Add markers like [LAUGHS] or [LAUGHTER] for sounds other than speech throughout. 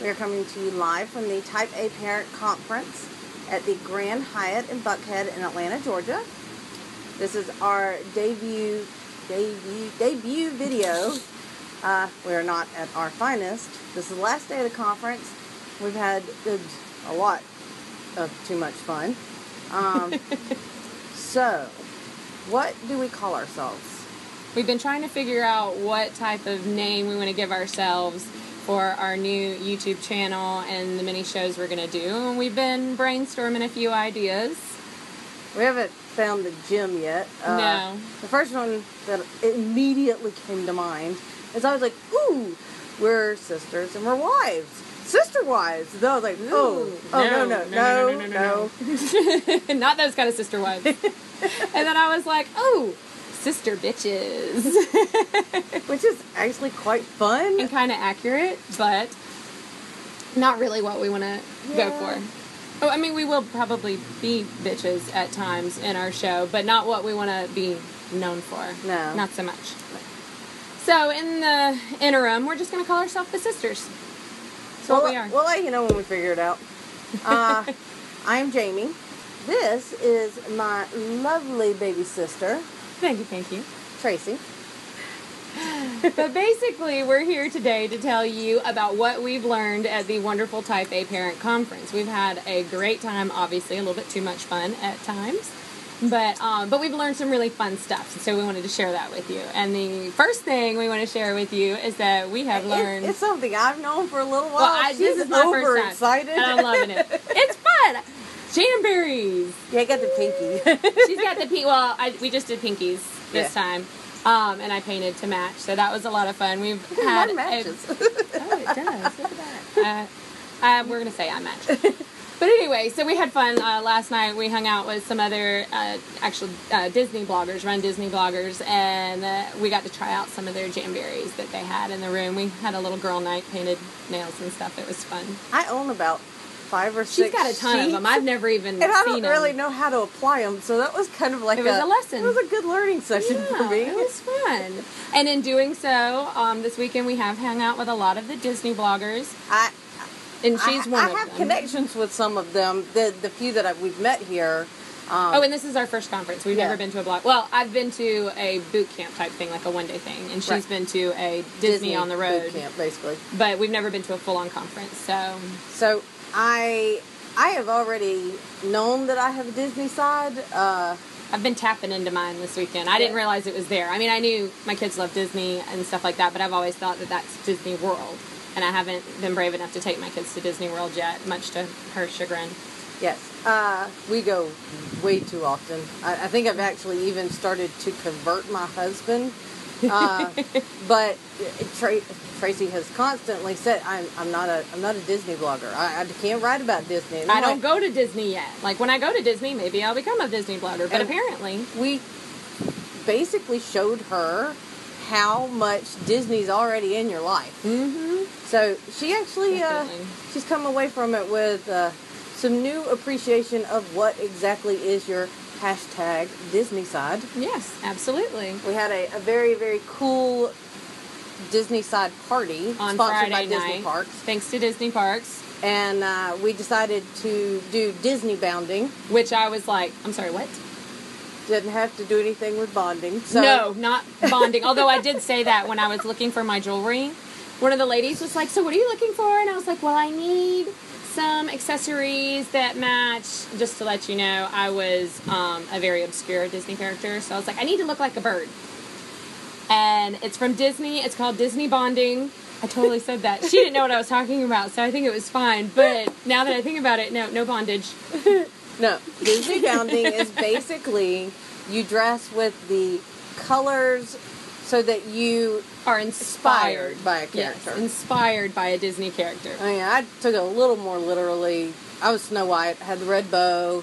We are coming to you live from the Type A Parent Conference at the Grand Hyatt in Buckhead in Atlanta, Georgia. This is our debut debut debut video. Uh, we are not at our finest. This is the last day of the conference. We've had a lot of too much fun. Um, [LAUGHS] so, what do we call ourselves? We've been trying to figure out what type of name we want to give ourselves for our new YouTube channel and the mini shows we're going to do. And we've been brainstorming a few ideas. We haven't found the gym yet. Uh, No. The first one that immediately came to mind is I was like, ooh, we're sisters and we're wives. Sister wives. And I was like, oh, Ooh, oh, no, no, no, no. no. [LAUGHS] Not those kind of sister wives. [LAUGHS] and then I was like, oh, sister bitches. [LAUGHS] Which is actually quite fun. and kind of accurate, but not really what we want to go for. Oh, I mean, we will probably be bitches at times in our show, but not what we want to be known for. No. Not so much. So, in the interim, we're just going to call ourselves the sisters. That's what we'll, we are. We'll let you know when we figure it out. Uh, [LAUGHS] I'm Jamie. This is my lovely baby sister, Thank you, thank you. Tracy. [LAUGHS] but basically, we're here today to tell you about what we've learned at the wonderful Type A Parent Conference. We've had a great time, obviously, a little bit too much fun at times. But um, but we've learned some really fun stuff, so we wanted to share that with you. And the first thing we want to share with you is that we have learned learnd it's something I've known for a little while. well, I, this is my first time, overexcited. and I'm loving it. It's fun. [LAUGHS] Jamberries. yeah, I got the pinky. [LAUGHS] She's got the pink. Well, I, we just did pinkies this Yeah. time, um, and I painted to match, so that was a lot of fun. We've had Mine a- matches. oh, it does. [LAUGHS] Look at that. Uh, uh, we're gonna say I match. But anyway, so we had fun uh, last night. We hung out with some other uh, actual uh, Disney bloggers, runDisney bloggers, and uh, we got to try out some of their Jamberries that they had in the room. We had a little girl night, painted nails and stuff. It was fun. I own about five or She's six. got a ton of them. I've never even and I don't really them. know how to apply them, so that was kind of like It was a lesson. It was a good learning session for me. It was fun. And in doing so, um, this weekend we have hung out with a lot of the Disney bloggers, I and she's I, one I of have them. connections with some of them. The the few that I, we've met here. Um, Oh, and this is our first conference. We've Yeah. never been to a blog. Well, I've been to a boot camp type thing, like a one day thing, and she's Right. been to a Disney, on the road boot camp, basically. But we've never been to a full on conference. So So I I have already known that I have a Disney side. Uh, I've been tapping into mine this weekend. I didn't realize it was there. I mean, I knew my kids love Disney and stuff like that, but I've always thought that that's Disney World. And I haven't been brave enough to take my kids to Disney World yet, much to her chagrin. yes, uh, we go way too often. I, I think I've actually even started to convert my husband. Uh, but Tra- Tracy has constantly said, "I'm I'm not a I'm not a Disney blogger. I, I can't write about Disney." And I don't like, go to Disney yet. Like when I go to Disney, maybe I'll become a Disney blogger. But apparently, we basically showed her how much Disney's already in your life. mm-hmm. So she actually, uh, she's come away from it with uh, some new appreciation of what exactly is your hashtag Disney side. yes, absolutely. We had a, a very, very cool Disney side party On sponsored Friday by night, Disney Parks. thanks to Disney Parks, And uh, we decided to do Disney bounding. which I was like, I'm sorry, what? Didn't have to do anything with bonding. So no, not bonding. Although I did say that when I was looking for my jewelry. One of the ladies was like, So what are you looking for? And I was like, Well, I need some accessories that match. Just to let you know, I was um, a very obscure Disney character. So I was like, I need to look like a bird. And it's from Disney. It's called Disney Bonding. I totally said that. She didn't know what I was talking about, so I think it was fine. But now that I think about it, no, no bondage. [LAUGHS] No, Disney Bonding is basically you dress with the colors so that you Are inspired Inspired by a Yes, character. inspired by a Disney character. I mean, I took it a little more literally. I was Snow White. I had the red bow.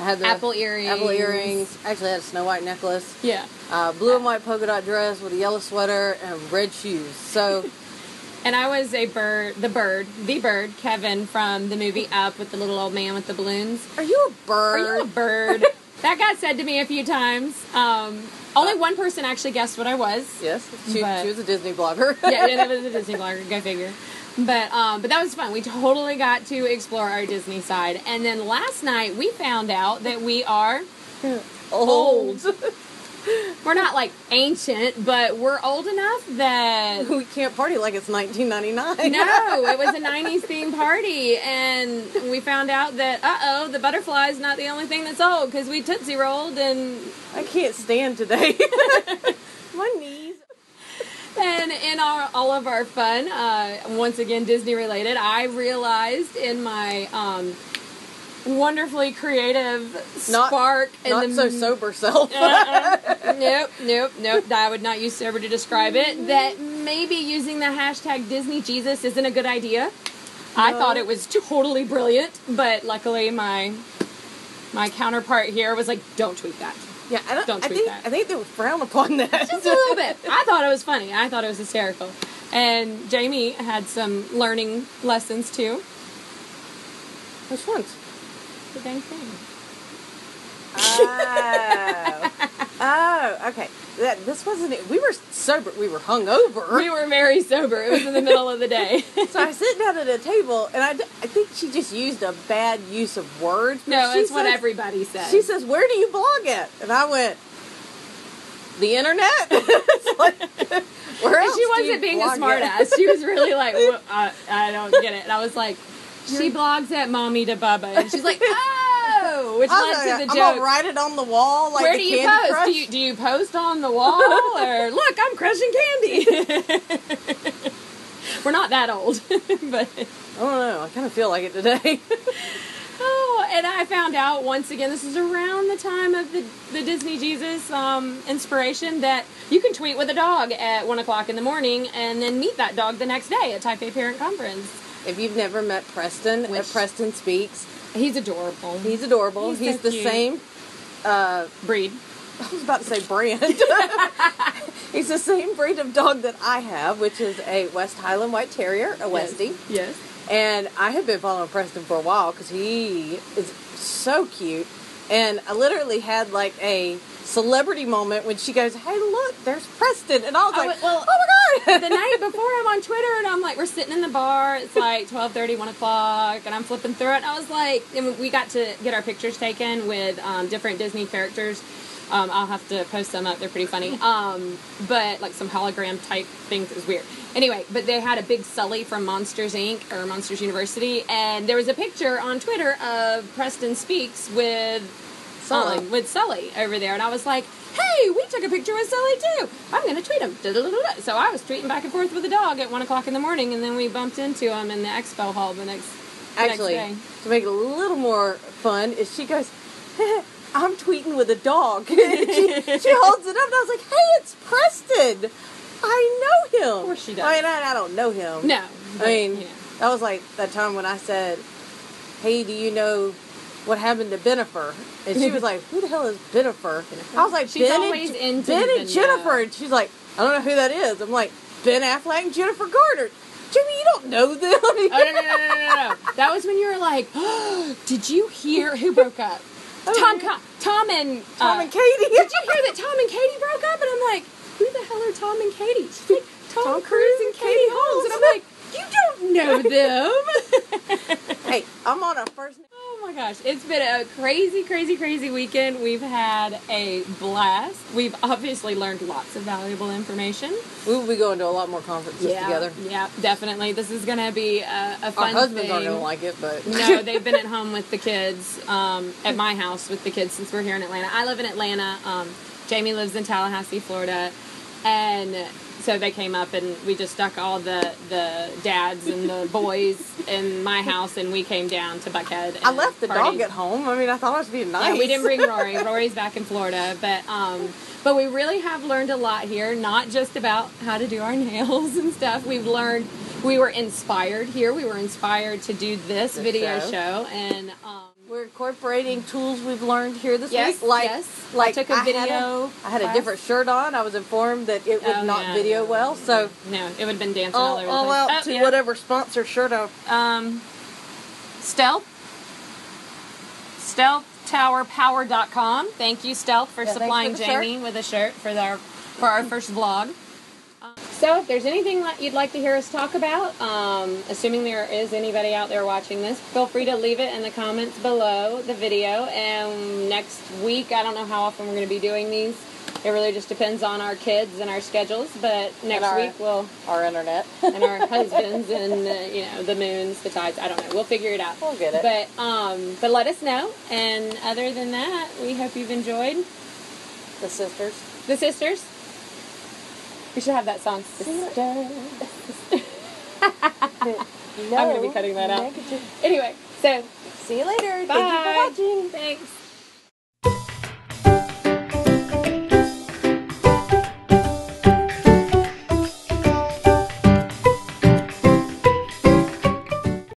I had the Apple earrings. Apple earrings. Actually, I had a Snow White necklace. Yeah. Uh, blue and white polka dot dress with a yellow sweater and red shoes. So [LAUGHS] And I was a bird, the bird, the bird, Kevin from the movie Up with the little old man with the balloons. Are you a bird? Are you a bird? That got said to me a few times. Um, only one person actually guessed what I was. Yes, she, But- she was a Disney blogger. [LAUGHS] yeah, yeah, that was a [LAUGHS] Disney blogger. Go figure. But um, but that was fun. We totally got to explore our Disney side. And then last night we found out that we are [LAUGHS] Old. We're not like ancient, but we're old enough that we can't party like it's 1999. no, [LAUGHS] it was a 90s theme party, and we found out that, uh oh, the butterfly's not the only thing that's old because we Tootsie Rolled, and, I can't stand today. [LAUGHS] My knees. and in our, all of our fun, uh, once again Disney related, I realized in my um, wonderfully creative Not- spark in Not the so sober self. Uh-uh. [LAUGHS] nope, nope, nope. I would not use sober to describe it. That maybe using the hashtag Disney Jesus isn't a good idea. I thought it was totally brilliant, but luckily my my counterpart here was like, "Don't tweet that." Yeah, I don't, Don't I tweet think that. I think they would frown upon that. [LAUGHS] Just a little bit. [LAUGHS] I thought it was funny. I thought it was hysterical. And Jamie had some learning lessons too. Which ones? The dang thing. Oh. [LAUGHS] oh, okay. That this wasn't it. We were sober. We were hungover. We were very sober. It was in the middle of the day. [LAUGHS] so I sit down at a table, and I, d- I think she just used a bad use of words. no, it's what everybody says. She says, "Where do you blog at?" And I went, "The internet." [LAUGHS] Like, where And else she wasn't being a blog smart at? She was really like, "Well, I, I don't get it. And I was like, she blogs at Mommy 2 Bubba. And she's like, oh, which led to the I'm gonna joke. write it on the wall like Where do you post? Crush. Do you, do you post on the wall? [LAUGHS] Or, look, I'm crushing candy. [LAUGHS] We're not that old. [LAUGHS] but, I don't know. I kind of feel like it today. oh, and I found out once again, this is around the time of the, the Disney Jesus um, inspiration, that you can tweet with a dog at 1 o'clock in the morning and then meet that dog the next day at Type A Parent Conference. If you've never met Preston at Which- Preston Speaks, He's adorable. he's adorable. He's He's, so the cute. same. Uh, breed. I was about to say brand. [LAUGHS] he's the same breed of dog that I have, which is a West Highland White Terrier, a Westie. Yes. And I have been following Preston for a while because he is so cute. And I literally had like a celebrity moment when she goes, "Hey, look, there's Preston," and I was Oh, like, well, "Oh my god!" [LAUGHS] the night before I'm on Twitter and I'm like, we're sitting in the bar. It's like [LAUGHS] 12:30, 1 o'clock, and I'm flipping through it. And I was like, and we got to get our pictures taken with um, different Disney characters. Um, I'll have to post them up. They're pretty funny. [LAUGHS] Um, but like some hologram type things. It was weird. Anyway, but they had a big Sully from Monsters Inc. or Monsters University, and there was a picture on Twitter of Preston Speaks with Sully. um, with Sully over there, and I was like, "Hey, we took a picture with Sully too. I'm gonna tweet him." So I was tweeting back and forth with the dog at one o'clock in the morning, and then we bumped into him in the expo hall the next the Actually, next day. to make it a little more fun, is she goes, [LAUGHS] "I'm tweeting with a dog." [LAUGHS] [LAUGHS] she, she holds it up, and I was like, "Hey, it's Preston. I know him." Of course she does. I mean, I, I don't know him. No, I mean, you know. that was like that time when I said, "Hey, do you know what happened to Bennifer?" And she was like, "Who the hell is Bennifer?" I was like, She's "Ben always and, into Ben and Jennifer," and she's like, "I don't know who that is." I'm like, "Ben Affleck and Jennifer Garner." Jimmy, you don't know them. Oh no, no, no, no, no, no! That was when you were like, "Did you hear who broke up?" Tom, Co- Tom and Tom uh, and Katie. Did you hear that Tom and Katie broke up? And I'm like, who the hell are Tom and Katie? She's like, Tom, Tom Cruise and and Katie Katie Holmes. And I'm like, you don't know [LAUGHS] them. hey, I'm on a first. oh my gosh, it's been a crazy, crazy, crazy weekend. We've had a blast. We've obviously learned lots of valuable information. We will be going to a lot more conferences together. Yeah, definitely. This is going to be a, a Our fun husbands thing. aren't going to like it, but no, [LAUGHS] they've been at home with the kids, um, at my house with the kids since we're here in Atlanta. I live in Atlanta. Um, Jamie lives in Tallahassee, Florida, and so they came up and we just stuck all the the dads and the [LAUGHS] boys in my house, and we came down to Buckhead. I left the partied. dog at home. I mean, I thought I was being nice. Yeah, we didn't bring Rory. [LAUGHS] Rory's back in Florida, but um, but we really have learned a lot here. Not just about how to do our [LAUGHS] nails and stuff. We've learned. We were inspired here. We were inspired to do this, This video show. show, and um, We're incorporating tools we've learned here this Yes, week. Like, yes. I like took a had video I had a different shirt on. I was informed that it would Oh, not video well, so no, it would have been dancing all all, over the place. out Oh, to yeah. whatever sponsor shirt I. Um, Stealth. StealthTowerPower.com. Thank you, Stealth, for Yeah, supplying the shirt. Jamie with a shirt for our for our first vlog. So, if there's anything that you'd like to hear us talk about, um, assuming there is anybody out there watching this, feel free to leave it in the comments below the video. And next week, I don't know how often we're going to be doing these. It really just depends on our kids and our schedules. But next our- week, we'll Our internet. and our [LAUGHS] husbands and uh, you know the moons, the tides. I don't know. We'll figure it out. We'll get it. But um, but let us know. And other than that, we hope you've enjoyed the sisters. the sisters. We should have that song. Sisters. [LAUGHS] No, I'm gonna be cutting that out. negative. Anyway, so See you later. bye. Thank you for watching. Thanks.